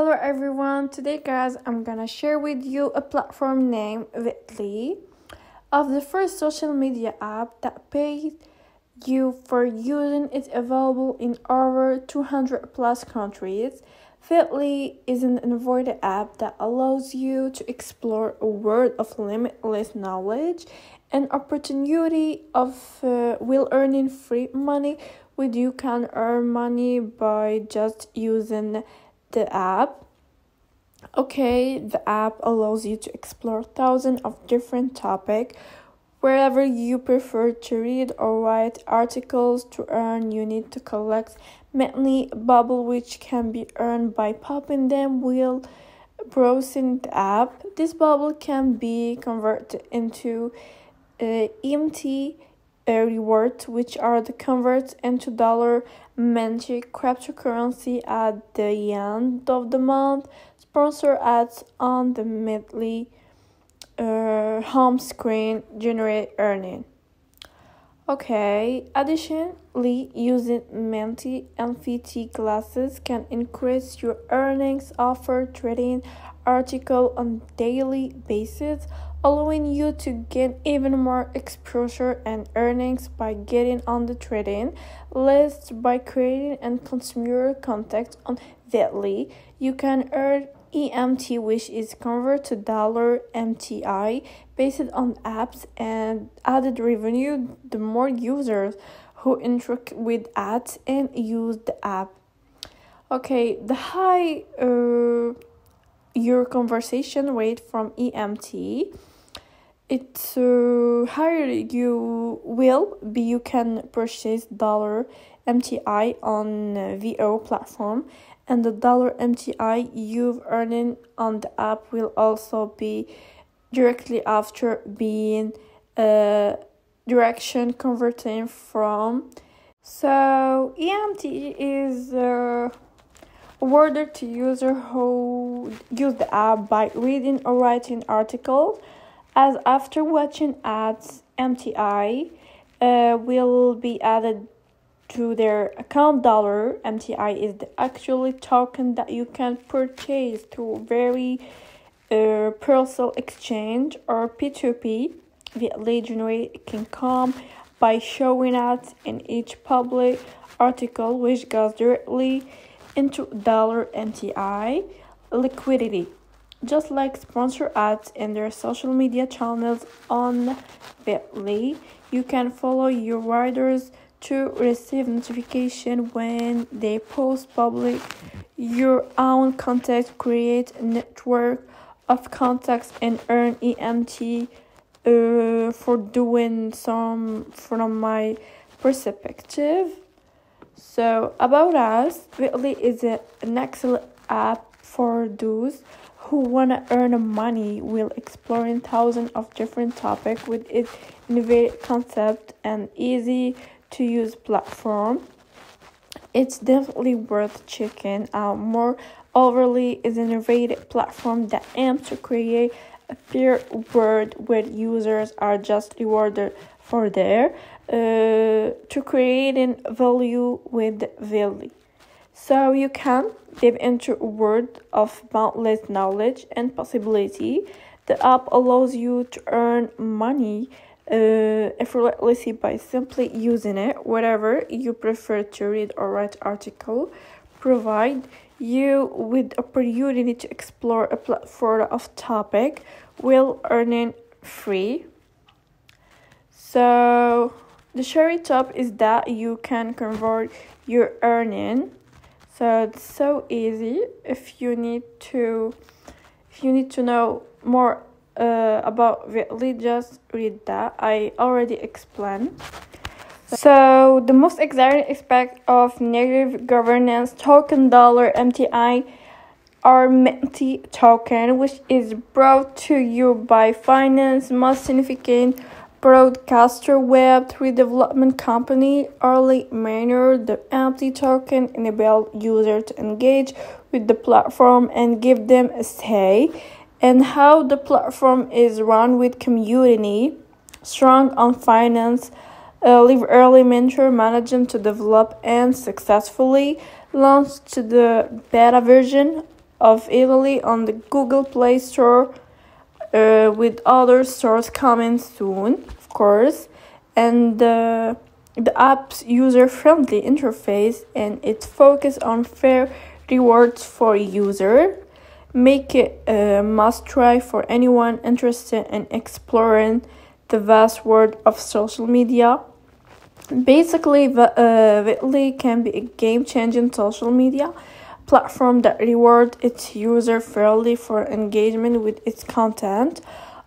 Hello everyone, today guys I'm gonna share with you a platform named Viddli of the first social media app that pays you for using it available in over 200 plus countries. Viddli is an innovative app that allows you to explore a world of limitless knowledge and opportunity of uh, will earning free money with you can earn money by just using the app. Okay the app allows you to explore thousands of different topics wherever you prefer to read or write articles to earn. You need to collect mainly bubble which can be earned by popping them while browsing the app. This bubble can be converted into uh, emt rewards which are the converts into dollar magic cryptocurrency at the end of the month. Sponsor ads on the monthly uh, home screen generate earning. Okay additionally using Menti NFT classes can increase your earnings offer trading article on daily basis allowing you to gain even more exposure and earnings by getting on the trading list by creating and consumer content on Viddli. You can earn EMT, which is convert to dollar MTI, based on apps and added revenue. The more users who interact with ads and use the app. Okay, the high uh, your conversation rate from EMT it's uh, higher you will be you can purchase dollar mti on uh, vo platform. And the dollar mti you've earned on the app will also be directly after being uh, direction converting from. So emt is uh, awarded to user who use the app by reading or writing articles as after watching ads mti uh, will be added to their account dollar. Mti is the actually token that you can purchase through very uh, parcel exchange or p2p the lead generate can come by showing ads in each public article which goes directly into dollar mti liquidity just like sponsor ads in their social media channels on Viddli, you can follow your riders to receive notification when they post public your own content, create a network of contacts and earn EMT uh, for doing some from my perspective. So about us, Viddli is an excellent app for those who want to earn money while exploring thousands of different topics with its innovative concept and easy to use platform. It's definitely worth checking out more. Overly is an innovative platform that aims to create a fair world where users are just rewarded for their uh, to creating value with value. So you can dive into a world of boundless knowledge and possibility. The app allows you to earn money uh, effortlessly by simply using it. Whatever you prefer to read or write article, provide you with opportunity to explore a platform of topic while earning free. So the cherry top is that you can convert your earning so it's so easy if you need to if you need to know more uh, about Viddli, just read that. I already explained. So the most exciting aspect of negative governance token dollar MTI are Menti token, which is brought to you by finance most significant broadcaster Web3 development company Early Miner, the empty token enable users to engage with the platform and give them a say and how the platform is run with community strong on finance uh, leave early mentor management to develop and successfully launched to the beta version of Viddli on the Google Play Store, uh, with other stores coming soon, of course. And uh, the app's user friendly interface and its focus on fair rewards for user make it a must try for anyone interested in exploring the vast world of social media. Basically, uh, Viddli can be a game changing social media platform that rewards its user fairly for engagement with its content.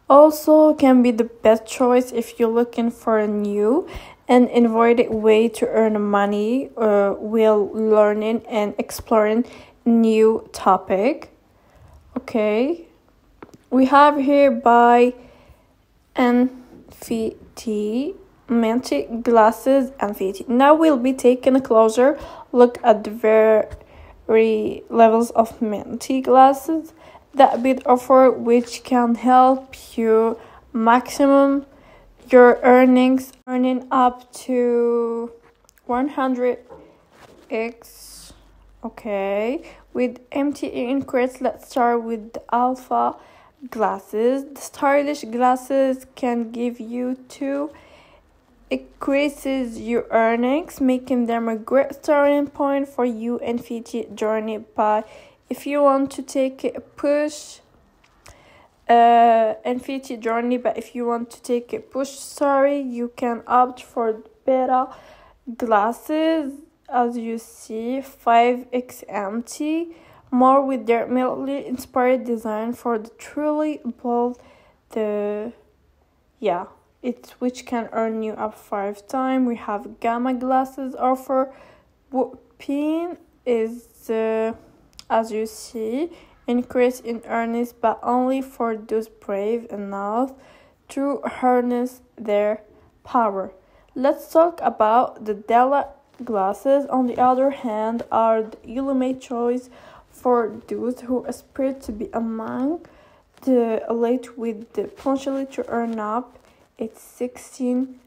Also, can be the best choice if you're looking for a new and innovative way to earn money uh, while learning and exploring new topic. Okay, we have here by NFT Menti glasses NFT. Now we'll be taking a closer look at the very levels of Menti glasses. That bit offer which can help you maximum your earnings earning up to 100x okay. With MTE increase let's start with the alpha glasses. The stylish glasses can give you two increases your earnings making them a great starting point for you and NFT journey. But if you want to take a push uh, NFT journey but if you want to take a push story you can opt for better glasses as you see 5xmt more with their mildly inspired design for the truly bold the yeah it's which can earn you up five time. We have gamma glasses. Offer pin is uh, as you see increase in earnings but only for those brave enough to harness their power. Let's talk about the delta glasses. On the other hand are the ultimate choice for those who aspire to be among the elite with the potential to earn up it's 16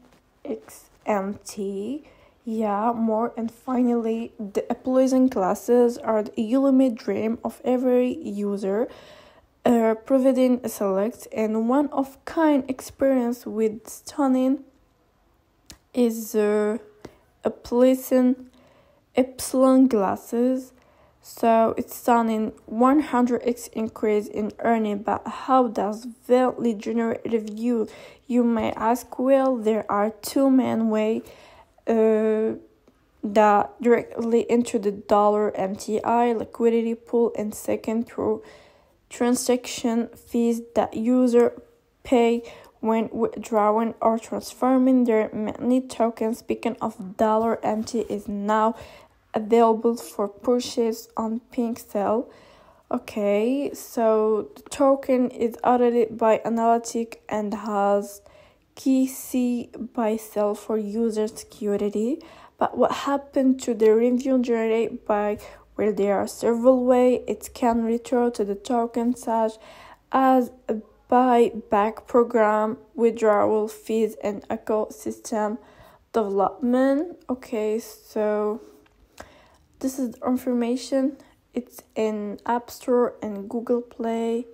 xmt yeah more and finally the pleasant classes are the ultimate dream of every user uh, providing a select and one of kind experience with stunning is uh, a epsilon glasses so it's in 100x increase in earning but how does Viddli generate revenue you may ask well there are two main way uh, that directly into the dollar MTI liquidity pool and second through transaction fees that user pay when withdrawing or transforming their money token. Speaking of dollar MT is now available for purchase on Pixel. Okay, so the token is audited by Analytic and has key C by cell for user security. But what happened to the revenue generated by where there are several ways it can return to the token such as a buyback program, withdrawal fees, and ecosystem development. Okay, so this is information. It's in App Store and Google Play